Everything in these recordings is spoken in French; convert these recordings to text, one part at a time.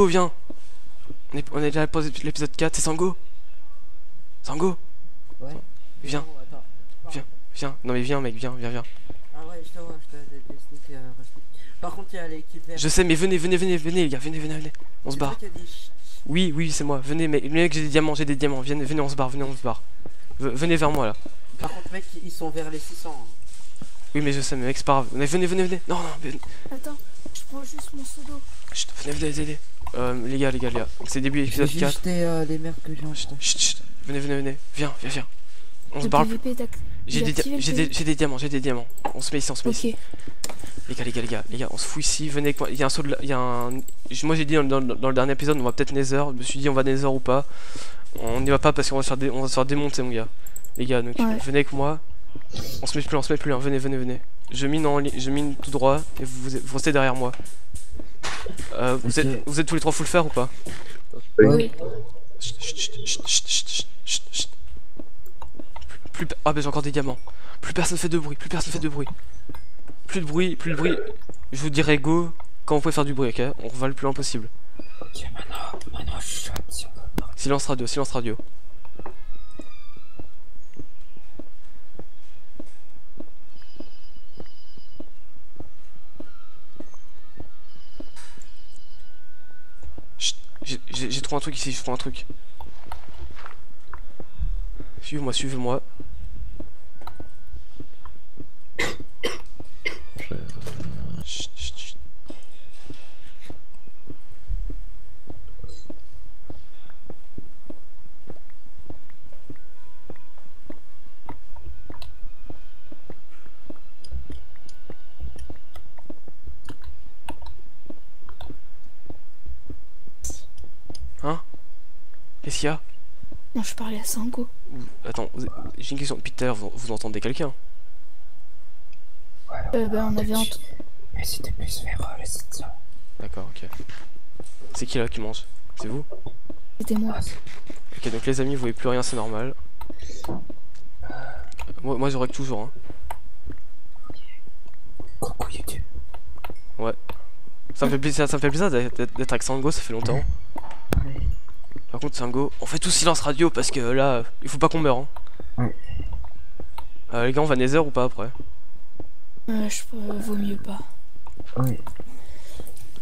Sango, viens. On est, on est déjà à l'épisode 4, c'est Sango. Sango, Ouais. viens, Oh, attends. viens, viens. Non mais viens mec, viens, viens, viens. Ah ouais, je te vois, je te euh. Par contre, il y a l'équipe verte. Je sais, mais venez, venez, venez, venez les gars, venez, venez, venez. On se barre. Oui, oui, c'est moi. Venez, mais mec, j'ai des diamants, j'ai des diamants. Venez, venez, on se barre, venez, on se barre. V- venez vers moi là. Par contre, mec, ils sont vers les 600. hein. Oui, mais je sais, mais mec, c'est pas grave. Mais venez, venez, venez. Non, non, venez. Attends, je prends juste mon pseudo. Chut, venez, venez, venez. Euh, les gars, les gars, les gars. C'est début épisode juste 4. jeté euh, les merdes que j'ai en Chut, chut, chut. Venez, venez, venez. Viens, viens, viens. On se barre. Ac- J'ai des, j'ai des, diamants, j'ai des diamants. On se met ici, on se met ici. Les gars, les gars, les gars, les gars, on se fout ici. Venez avec moi. Il y a un saut de la- Il y a un. Moi, j'ai dit dans, dans- dans le dernier épisode, on va peut-être Nether. Je me suis dit, on va Nether ou pas. On n'y va pas parce qu'on va se faire, dé- on va se faire démonter, mon gars. Les gars, donc Ouais. venez avec moi. On se met plus, on se met plus. hein. Venez, venez, venez. Je mine, en li- je mine tout droit et vous, vous restez derrière moi. Euh, vous, êtes, vous êtes tous les trois full faire ou pas Oui. Chut, chut, chut. Plus, plus ah bah j'ai encore des diamants. Plus personne fait de bruit, plus personne fait de bruit. Plus de bruit, plus de bruit. Je vous dirai go quand vous pouvez faire du bruit, ok? On va le plus loin possible. Maintenant, maintenant. Silence radio, silence radio. Chut, j'ai- trouvé un truc ici, je trouve un truc. Suivez-moi, suivez-moi. Chut, chut, chut. Hein Qu'est-ce qu'il y a Je parlais à Sango. Attends, j'ai une question. Peter, vous, vous entendez quelqu'un? Euh, bah, on avait ent- Mais c'était plus vers euh, les 700. D'accord, ok. C'est qui là qui mange? C'est vous? C'était moi. Ok, donc les amis, vous voyez plus rien, c'est normal. Moi, moi j'aurais que toujours. Hein. Coucou YouTube. Ça me fait plaisir, ça me fait plaisir d'être d'être avec Sango, ça fait longtemps. Ouais. Par contre, Sango, on fait tout silence radio parce que là, il faut pas qu'on meure. Hein. Ouais. Euh, les gars, on va Nether ou pas après? Euh, je euh, vaut mieux pas. Ouais.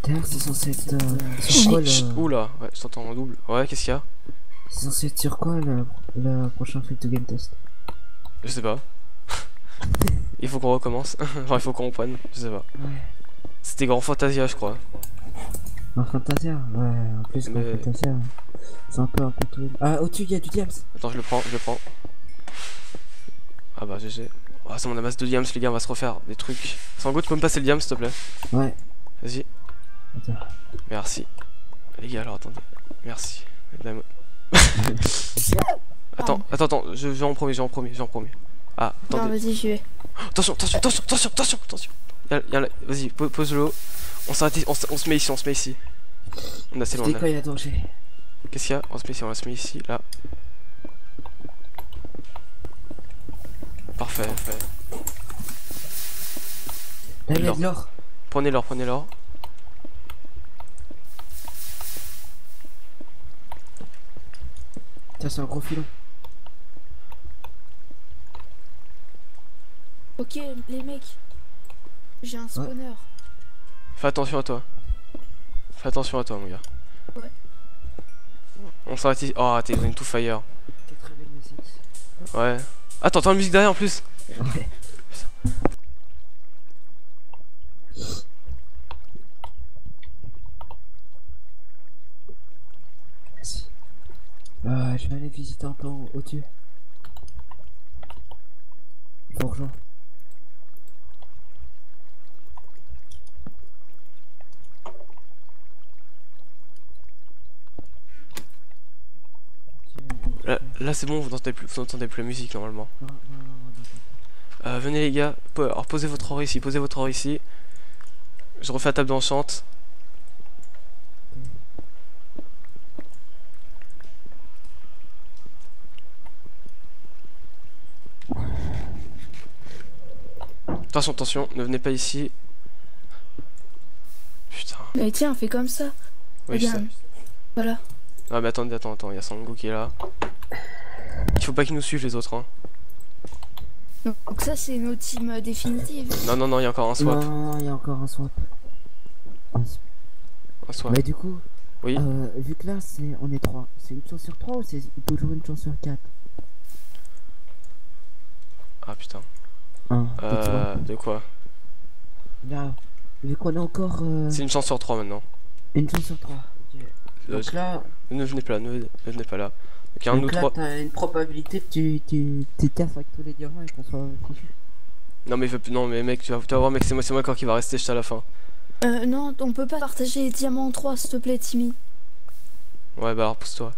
D'ailleurs, c'est censé être. euh, sur. Oula, ouais, je t'entends en double. Ouais, qu'est-ce qu'il y a? C'est censé être sur quoi le, le prochain free to game test? Je sais pas. il faut qu'on recommence. enfin, il faut qu'on reprenne. Je sais pas. Ouais. C'était Grand Fantasia, je crois. Un Fantasia Ouais, en plus, Mais- un Fantasia. C'est un peu un contour. Ah, au-dessus, il y a du Diams Attends, je le prends, je le prends. Ah bah GG. Ah, c'est mon amasse de diams, les gars, on va se refaire des trucs. Sango, tu peux me passer le diams, s'il te plaît Ouais. Vas-y. Attends. Merci. Les gars, alors attendez. Merci. Attends, attends, attends, je vais en premier, je vais en premier, je vais en premier. Ah, Non, attendez. vas-y, j'y vais. Attention, attention, attention, attention, attention, attention. Vas-y, po- pose-le. On s'arrête, ici, on, se- on se met ici, on se met ici. On est assez loin C'était là. quoi, il y a danger Qu'est-ce qu'il y a On se met ici, on se met ici, là. Parfait, parfait. Là, il y a l'or. de l'or. Prenez l'or, prenez l'or. Tiens, c'est un gros filon. Ok, les mecs. J'ai un spawner. Fais attention à toi. Fais attention à toi, mon gars. Ouais. On s'arrête ici. Oh, t'es une tout fire. Quelle très belle musique. Ouais. Ah, t'entends la musique derrière en plus. Euh, je vais aller visiter un au- au-dessus. Il faut rejoindre. Là, là, c'est bon, vous n'entendez plus, vous n'entendez plus la musique normalement. Euh, venez les gars, alors posez votre or ici, posez votre or ici. Je refais la table d'enchante. Attention, attention, ne venez pas ici. Putain. Mais tiens, fais comme ça. Oui, je sais. Regarde. Voilà. Ah, mais attendez, attends, attends, il y a Sango qui est là. Il faut pas qu'il nous suive les autres, hein. Donc ça, c'est nos teams définitives. Non, non, non, il y a encore un swap. Non, il y a encore un swap. Un swap. Un swap. Mais du coup, Oui. euh, vu que là, c'est on est 3, c'est une chance sur 3 ou c'est toujours une chance sur 4 Ah putain. Euh, de quoi? Là, vu qu'on a encore euh, C'est une chance sur trois maintenant. une chance sur 3. Euh, Donc là, ne venez pas là, ne venez pas là. Donc il y a un ou trois. t'as une probabilité que tu, tu, tu casses avec tous les diamants et qu'on soit fichu. Non mais, non mais mec, tu vas, tu vas voir mec, c'est moi, c'est moi encore qui va rester jusqu'à la fin. Euh, non, on peut pas partager les diamants en 3, s'il te plaît, Timmy. Ouais bah alors pousse-toi.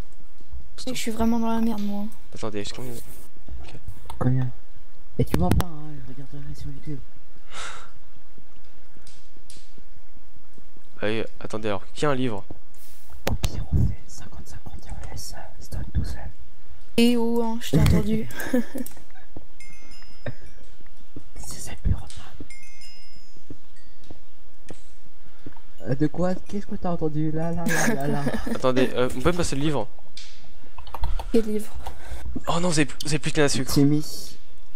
Je suis vraiment dans la merde, moi. Attendez, je combien Combien? Et tu mens pas, hein, je regarderai sur YouTube. Allez, attendez alors, qui a un livre? Au pire, on fait 50-50 et on laisse euh, Stone tout seul. Et oh, hein, je t'ai entendu. C'est c'est. Euh, de quoi? Qu'est-ce que t'as entendu? Là là là là là Attendez, euh, vous pouvez me passer le livre Quel livre? Oh non, vous avez, vous avez plus canne à sucre. Timmy,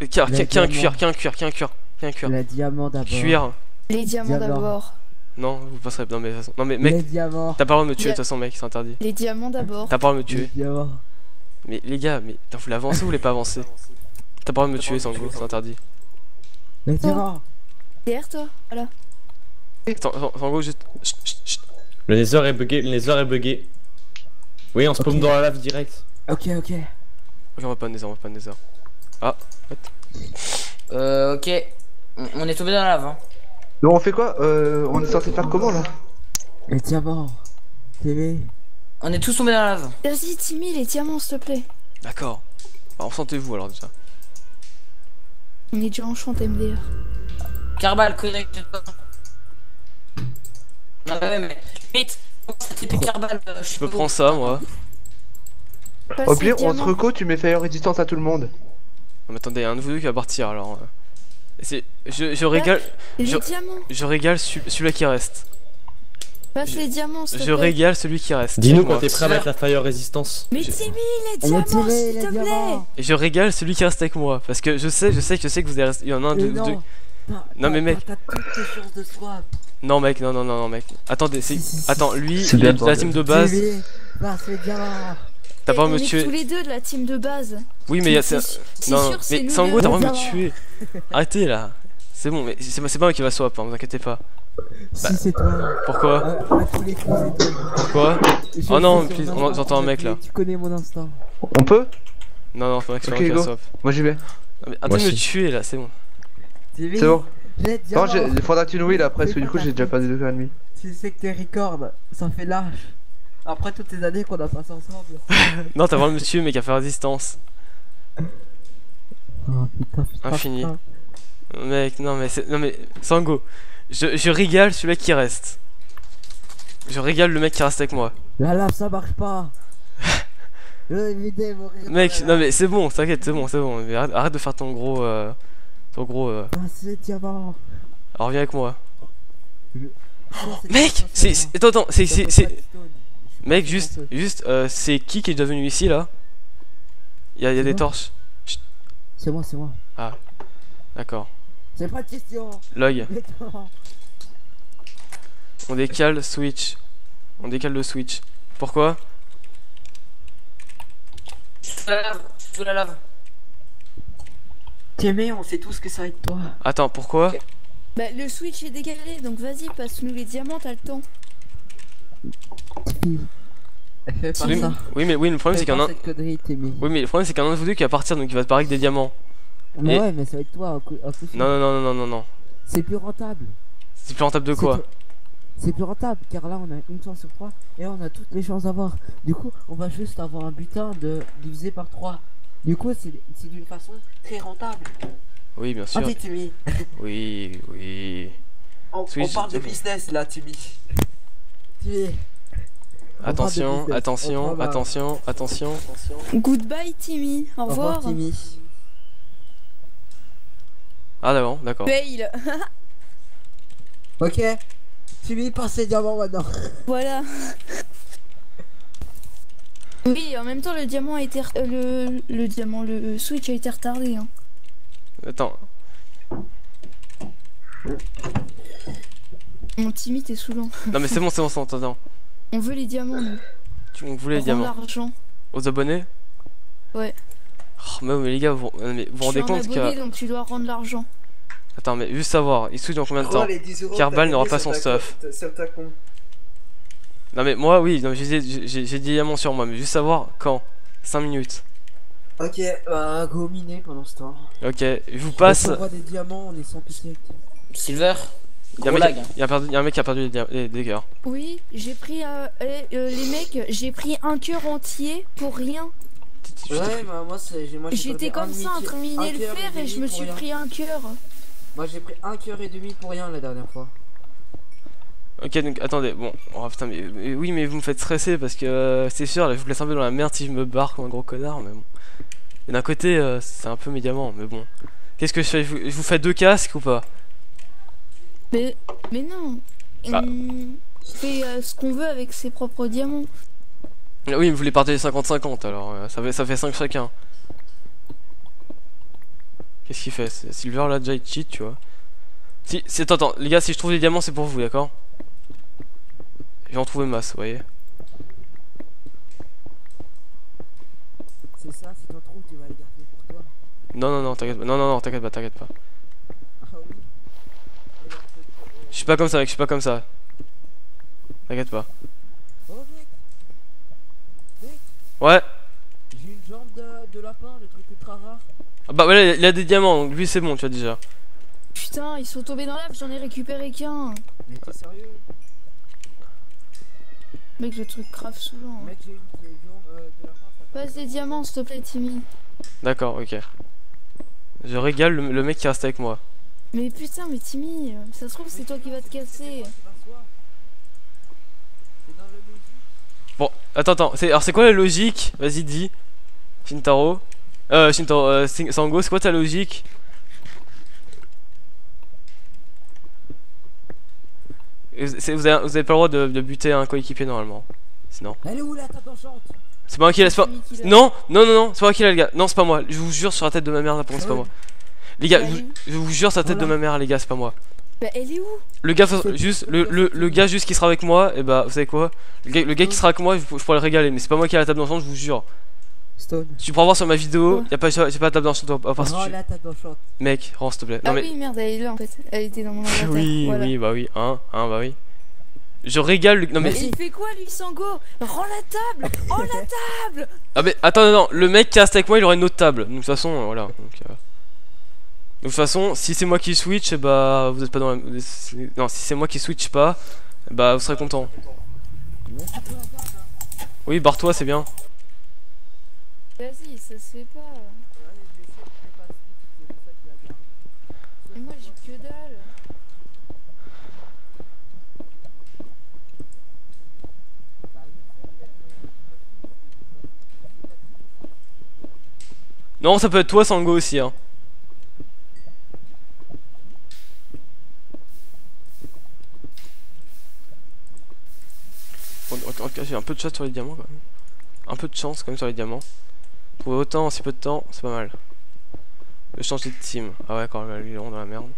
Euh, Qui a, qui a- Le qui a un diamant. cuir, qui a un cuir, qui a un cuir, qui a un cuir. le diamant d'abord. Cuir. Les diamants Diamant. d'abord. Non, vous passerez. Non mais, de toute façon- non mais Les mec, diamants. t'as pas le droit de me tuer de toute façon mec, c'est interdit. Les diamants d'abord. T'as pas le droit de me Les tuer. diamants. Mais les gars, mais vous voulez avancer ou vous voulez pas avancer T'as pas le droit de me tuer Sango, c'est interdit. Diamants. Derrière toi, voilà. Sango juste. Chut, chut, chut. Le Nether est bugué, le Nether est bugué. Oui, on spawn Ok. dans la lave direct. Ok, ok. Ok, on va pas de nether, on va pas de nether. Ah, Euh, ok. On, est tombé dans la lave. Hein. Donc on fait quoi? Euh, On est censé faire comment là? Les diamants. Timmy. On est tous tombés dans la lave. Vas-y, Timmy, les diamants, s'il te plaît. d'accord. Alors, sentez-vous alors déjà. On est déjà enchanté, MDR. Carbal, connecte-toi. Non, mais ouais, mais. Vite Carbal euh, Je peux prendre ça moi. Passe Au pire, on se diamants. reco, tu mets fire résistance à tout le monde. Non, mais attendez, il y a un de vous deux qui va partir alors. euh. Je, je régale, je- régale celui- celui-là qui reste. Passe je- les diamants, s'il te Je plaît. régale celui qui reste. Dis-nous quand t'es prêt à mettre la fire résistance. Mais Je- Timmy, les On a diamants, tiré s'il les te plaît. diamants. Je régale celui qui reste avec moi. Parce que je sais, je sais, je sais que vous avez resté. Il y en a un, deux, non. deux. Non, mais mec. T'as toutes tes chances de swap. Non mec, non non non non mec. Attendez, c'est, Si, si, si. attends, lui, C'est il bien est le de la bordel. team de base. Timmy. Passe les diamants. T'as pas on me est tuer. tous les deux de la team de base. Oui, mais il y a. C'est c'est- c'est Non, sûr, c'est mais nous Sango, t'as pas me Diamant. tuer. Arrêtez là. C'est bon, mais c'est c'est pas moi qui va swap, hein, vous inquiétez pas. Si c'est toi. Pourquoi À, à tous les coups, c'est toi. Pourquoi Je Oh non, sais please, on- j'entends un mec, là. Tu connais mon instinct. On peut? Non, non, pas que Ok, go. Moi j'y vais. Mais arrêtez de me aussi. tuer là, c'est bon. C'est bon. Non, j'ai- il faudra que tu nous wheels après, parce que du coup j'ai déjà perdu deux heures et demie. Tu sais que tes records, ça fait lâche. Après toutes ces années qu'on a passé ensemble. Non, t'as vraiment me tuer, mais qui a fait résistance. Oh putain, putain. Infini. putain. Mec, non, mais c'est. Non, mais Sango, je, je régale celui qui reste. Je régale le mec qui reste avec moi. La lave ça marche pas. Le vidé. Mec, non, mais c'est bon, t'inquiète, c'est bon, c'est bon. Mais arrête, arrête de faire ton gros. euh, ton gros. euh, diamants. Alors viens avec moi. Oh, Mec, c'est. Attends, attends, c'est. Mec, juste. Juste, euh, c'est qui qui est déjà venu ici là? Il y a, y a des moi. torches. C'est moi, c'est moi. D'accord. C'est pas de question. Diamants. On décale switch. On décale le switch. Pourquoi? Sous la lave. Sous la lave. Timmy, on sait tous que ça va être toi. Attends, pourquoi? Bah, le switch est décalé, donc vas-y, passe-nous les diamants, t'as le temps. Timmy. Fais pas oui, ça. oui, mais oui, le problème c'est Fais qu'il y en pas a un. cette connerie, Timmy. Oui, mais le problème c'est qu'il y en a un de vous deux qui va partir donc il va te parler avec des diamants. Mais Et- ouais, mais ça va être toi. un coup- un coup sûr. Non, non, non, non, non, non, non. C'est plus rentable. C'est plus rentable de quoi C'est- plus rentable car là on a une chance sur trois et on a toutes les chances d'avoir. Du coup, on va juste avoir un butin de divisé par 3. Du coup, c'est c'est d'une façon très rentable. Oui, bien sûr. Ah, Timmy. Oui, oui. On, parle de business là, Timmy. Timmy. Attention, attention, attention, attention. Goodbye, Timmy. Au Au revoir, revoir. Timmy. Ah, d'accord, d'accord. Fail. Ok. Timmy, passe les diamants maintenant. Voilà. Oui, en même temps, le diamant a été. re- euh, Le, le diamant, le switch a été retardé. Hein. Attends. Mon Timmy, t'es saoulant. Non mais c'est bon, c'est bon, c'est bon. On veut les diamants, nous. Tu on voulait les diamants. l'argent. Aux abonnés? Ouais. Oh, mais, mais les gars, vous mais vous vous rendez compte abonné, que. donc tu dois rendre l'argent. Attends, mais juste savoir, il switch dans combien de temps Kerbal n'aura pas son stuff. Non mais moi, oui, non, mais j'ai des diamants sur moi, mais juste savoir quand 5 minutes. Ok, bah go miner pendant ce temps. Ok, je vous passe. On voit des diamants, on est sans pitié. Silver. Il y, a un hein. y a perdu- y a un mec qui a perdu les, les dégâts. Oui, j'ai pris. euh, eh, euh, les mecs, j'ai pris un cœur entier pour rien. Ouais, bah moi J'étais comme ça en demi- train de un miner le fer et je me suis rien. pris un cœur. Moi j'ai pris un cœur et demi pour rien la dernière fois. Ok, donc attendez, bon, oh putain, mais, mais oui, mais vous me faites stresser parce que euh, c'est sûr, là, je vous laisse un peu dans la merde si je me barre comme un gros connard, mais bon. Et d'un côté, euh, c'est un peu mes diamants, mais bon. Qu'est-ce que je fais? Je vous, je vous fais deux casques ou pas? Mais, mais non. On fait euh, ce qu'on veut avec ses propres diamants. Ah Oui, mais vous les partagez 50-50 alors, euh, ça fait, ça fait 5 chacun. Qu'est-ce qu'il fait? C'est- Silver là déjà il cheat, tu vois. Si, si, attends, attends, les gars, si je trouve des diamants, c'est pour vous, d'accord? Je vais en trouver masse, vous voyez. C'est ça, si t'en trouves, tu vas les garder pour toi. Non, non, non, t'inquiète pas, non, non, non, t'inquiète pas, t'inquiète pas. Ah Je suis pas comme ça, mec, je suis pas comme ça. T'inquiète pas. Oh mec, Ouais, j'ai une jambe de, de lapin, le truc ultra rare. ah bah voilà, il a des diamants, donc lui c'est bon, tu vois déjà. Putain, ils sont tombés dans l'herbe, j'en ai récupéré qu'un. Mais t'es sérieux? Mec, le truc grave saoulant. hein. Mec, j'ai une jambe euh, de lapin, ça Passe des diamants, s'il te plaît, Timmy. D'accord, ok. Je régale le, le mec qui reste avec moi. Mais putain, mais Timmy, euh, ça se trouve, c'est toi qui vas te casser. C'est dans le logique. Bon, attends, attends, alors c'est quoi la logique? Vas-y, dis. Shintaro. Euh, Shintaro, euh, Sango, c'est quoi ta logique? Vous avez, vous avez pas le droit de, de buter un coéquipier normalement. Sinon. Elle est où la C'est pas moi qui l'a. c'est pas- l'a- Non, non, non, non, c'est pas moi qui l'a, le gars. Non, c'est pas moi. Je vous jure sur la tête de ma mère, là, pour c'est pas moi. Les gars, je, vous- je jure sur la tête de ma mère, les gars, c'est pas moi. Bah, elle est où? Le gars, juste, le, le, le gars juste qui sera avec moi, et bah, vous savez quoi? Le gars, le gars qui sera avec moi, je, je pourrais le régaler, mais c'est pas moi qui ai la table d'enchant, je vous jure. Stone. Tu pourras voir sur ma vidéo, Ouais. y a pas, pas de table d'enchant, à part si Rends tu- la table enchante. Mec, rends s'il te plaît. Non Ah mais. oui, merde, elle est là en fait. Elle était dans mon inventaire. oui, voilà. oui, bah oui, hein, hein, bah oui. Je régale le. Non mais. Mais il fait quoi lui, Sango? Rends la table Rends la table Ah mais attends, non, non, le mec qui reste avec moi, il aura une autre table. Donc, de toute façon, euh, voilà. Donc, euh, de toute façon, si c'est moi qui switch, eh bah vous êtes pas dans la. Non, si c'est moi qui switch pas, bah vous serez content. Oui, barre-toi, c'est bien. Vas-y, ça se fait pas. Mais moi j'ai que dalle. Non, ça peut être toi, Sango aussi, hein. En en- en tout cas, un peu de chance sur les diamants quand même. Un peu de chance quand même sur les diamants. Trouver autant si peu de temps, c'est pas mal. Vais changer de team. Ah ouais, quand même, lui, vraiment dans la merde.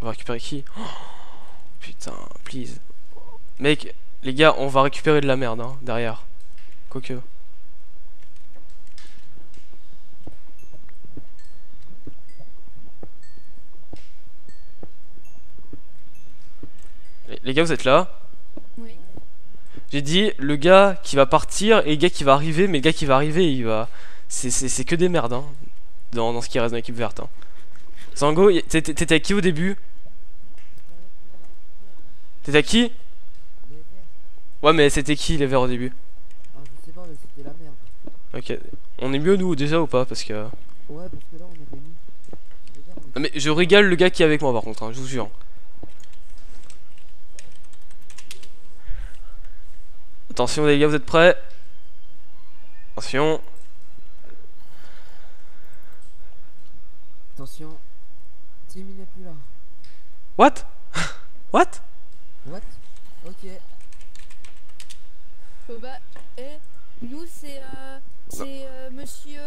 On va récupérer qui? Oh, Putain, please. Mec, les gars, on va récupérer de la merde, hein, derrière. Quoique. Les- gars, vous êtes là. J'ai dit le gars qui va partir et le gars qui va arriver, mais le gars qui va arriver, il va. C'est- C'est c'est que des merdes, hein, dans, dans ce qui reste dans l'équipe verte. Hein. Zango, t'étais avec qui au début? T'étais avec qui? Ouais, mais c'était qui les verts au début? Ah, je sais pas, mais c'était la merde. Ok. On est mieux nous déjà ou pas? Parce que. Ouais, parce que là, on avait mis. Non, Mais je régale le gars qui est avec moi par contre, hein, je vous jure. Attention les gars, vous êtes prêts? Attention. Attention. Timmy n'est plus là. What? What? What? Ok. Euh, bah, eh, nous c'est euh, c'est euh, monsieur.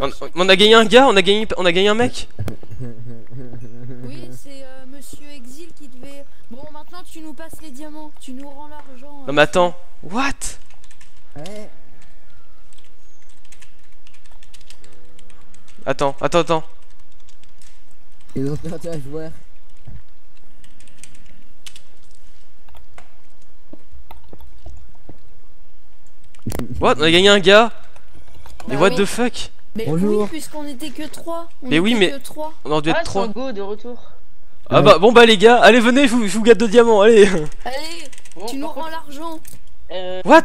On, monsieur- on a gagné un gars, on a gagné, on a gagné un mec. Oui, c'est euh, monsieur Exil qui devait. Bon, maintenant tu nous passes les diamants, tu nous rends l'argent. Non mais attends, what? Ouais. Attends, attends, attends. Ils ont perdu un joueur. What? On a gagné un gars Mais Bah what oui. the fuck? Mais Bonjour. oui, puisqu'on était que 3. Mais oui, mais- Que 3. On aurait dû être Ah, trois. Sango de retour. Ah bah bon bah les gars, allez venez, je vous, je vous gâte de diamants, allez Allez, Bon, tu nous rends contre, l'argent. Euh, What?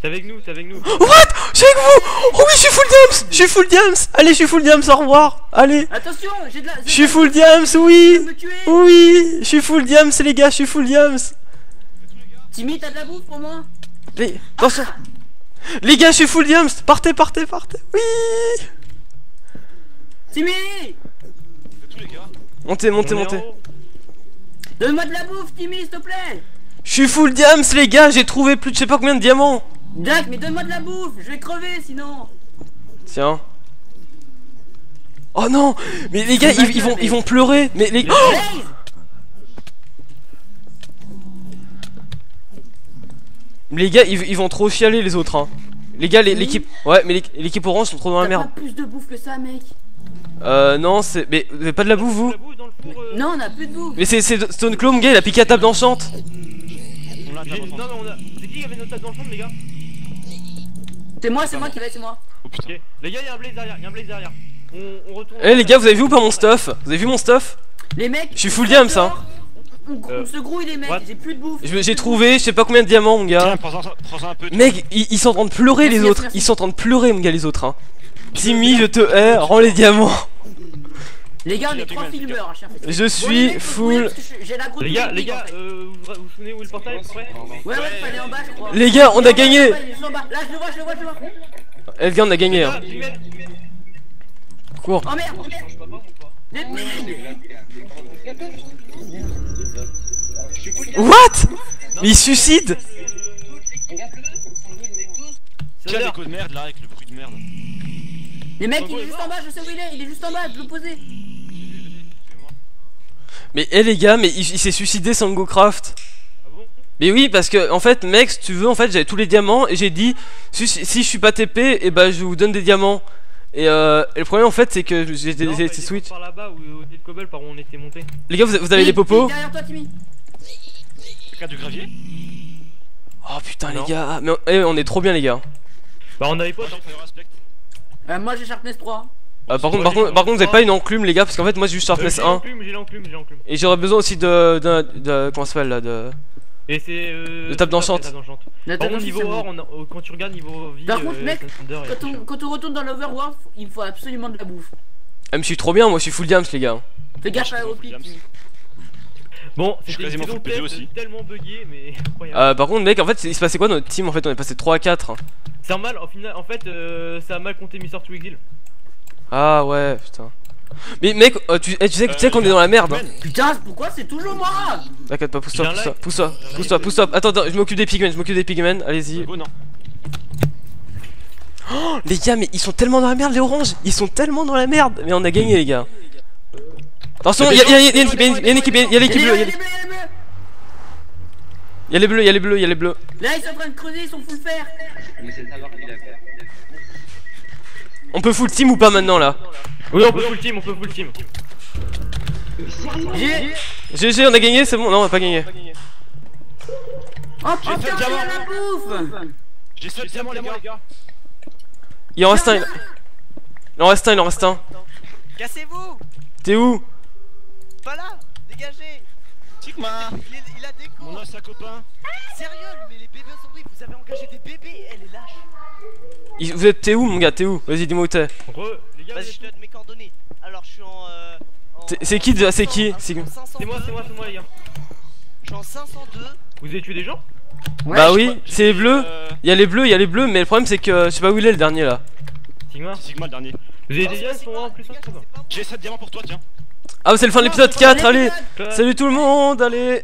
C'est avec nous, c'est avec nous. Je suis avec vous! Oh oui, je suis full diams Je suis full diams Allez, je suis full diams, au revoir! Allez! Attention, j'ai de la. Je suis full diams, oui. Oui! Je suis full diams, les gars, je suis full diams Timmy, t'as de la bouffe pour moi? Les... Attention Les gars, je suis full diams Partez, partez, partez! Oui! Timmy! Montez, montez, montez. Donne-moi de la bouffe, Timmy, s'il te plaît Je suis full diams, les gars, j'ai trouvé plus de je sais pas combien de diamants Jack, mais donne-moi de la bouffe, je vais crever sinon Tiens. Oh non Mais les gars, ils, ils vont, ils vont pleurer Mais les... Oh Blaze les gars, ils, ils vont trop chialer les autres, hein. Les gars, Oui. l'équipe... Ouais, mais l'équ- l'équipe orange sont trop dans la merde. pas plus de bouffe que ça, mec Euh, non, c'est... Mais vous avez pas de la bouffe, vous? Non, on a plus de bouffe Mais c'est Stone Clone, gars, il a piqué à table d'enchante j'ai- Non, non, on a. C'est qui qui avait notre table dans le champ, les gars C'est moi, c'est moi qui vais, c'est moi Ok. Les gars, y'a un blaze derrière, y'a un blaze derrière. On, on retourne. Eh les gars, vous avez vu ou pas mon stuff? Vous avez vu mon stuff? Les mecs Je suis full diams, hein. on, on- Euh, se grouille les mecs, j'ai plus de bouffe Je J'ai trouvé, je sais pas combien de diamants, mon gars. Tiens, prends-en prends-en un peu. Mec, ils, ils sont en train de pleurer, Merci, les merci, autres. merci. Ils sont en train de pleurer, mon gars, les autres, hein. Timmy, je te hais, rends les diamants. Les gars, on est a trois filmeurs à chien. Je suis full... Les gars, les gars, euh, vous vous souvenez où est le portail Ouais, ouais, fallait en bas, je crois. Les gars, on a gagné. Là, je le vois, je le vois, je le vois. Eh, les gars, on a gagné, hein. Cours. Oh merde What? Mais il suicide Tiens, l'écho de merde là avec le bruit de merde. Les mecs, il est juste en bas, je sais où il est, il est juste en bas, je peux Mais eh les gars, mais il, il s'est suicidé SangoCraft. Ah bon? Mais oui, parce que en fait, mec, si tu veux, en fait, j'avais tous les diamants et j'ai dit si, si si je suis pas TP, et bah je vous donne des diamants. Et, euh, et le problème en fait, c'est que il est switch. Par là-bas, au Cobble, par où on était monté. Les gars, vous, vous avez Il- les popos Derrière toi, Timmy. Quelqu'un du gravier? Oh putain, Non. les gars, mais on, eh, on est trop bien, les gars. Bah, on avait pas. Aspect. Euh, moi j'ai Sharpness 3. Euh, par, contre, par, contre, par contre, vous avez pas une enclume, les gars, parce qu'en fait, moi j'ai juste Euh, Sharpness J'ai 1. l'enclume, j'ai l'enclume, j'ai l'enclume. Et j'aurais besoin aussi de. de, de comment ça s'appelle là de... Et c'est. Euh, Le table c'est ça, d'enchante. Par contre, niveau or, bon. on a- euh, quand tu regardes niveau vie. Par contre, euh, mec, y a Quand on, chose. quand on retourne dans l'Overworld, il me faut absolument de la bouffe. Ah, mais je suis trop bien, moi je suis full diams, les gars. Fais gaffe je à pic. Bon, Je suis quasiment full PG aussi. tellement buggé, mais incroyable. Euh, par contre, mec, en fait, il se passait quoi dans notre team En fait, on est passé 3 à 4. C'est un mal, au final, en fait, euh, ça a mal compté Mr. Twiggle. Ah ouais, putain. Mais mec, euh, tu, eh, tu sais, tu sais qu'on est dans la merde. Hein. Putain, pourquoi c'est toujours moi T'inquiète pas, pousse-toi, pousse-toi, pousse-toi, pousse-toi. Attends, attends, je m'occupe des pigmen, je m'occupe des pigmen, allez-y. Go non. Oh, les gars, mais ils sont tellement dans la merde, les oranges Ils sont tellement dans la merde Mais on a gagné, les gars. Attention, il y a, y a- y a une équipe, a une- y a une équipe, y a Il l'équipe bleue, là, y a il il y a les bleus, y a les bleus, y a les bleus. Là, ils sont en train de creuser, ils sont full fer. On peut full team ou pas maintenant là Oui, on peut full team, on peut full team. J'ai. GG, on a gagné, c'est bon Non, on a pas gagné. Oh putain, fait le j'ai diamant. la bouffe J'ai 7 diamants les gars. Il en reste un. Il en reste un, il en reste un. Cassez-vous T'es où? Pas là Dégagez Sigma, il, il a des mon cons ancien copain. Sérieux, mais les bébés zombies, vous avez engagé des bébés Elle est lâche Il- Vous êtes, t'es où mon gars T'es où Vas-y, dis-moi où t'es. Re, les gars, Vas-y, je te donne mes coordonnées. Alors, je suis en... euh, en- C'est- qui déjà C'est 500, qui C'est- en 502. c'est moi, c'est moi, c'est moi, les gars. Je suis en 502. Vous avez tué des gens Ouais, Bah oui, c'est les bleus. Euh, Il y a les bleus, il y a les bleus, mais le problème c'est que je sais pas où il est le dernier là. Sigma c'est Sigma le dernier. Vous avez des qui sont Sigma, en plus moi. J'ai 7 diamants pour toi, tiens. Ah, c'est le fin de l'épisode Non, 4, c'est allez. Salut tout le monde, allez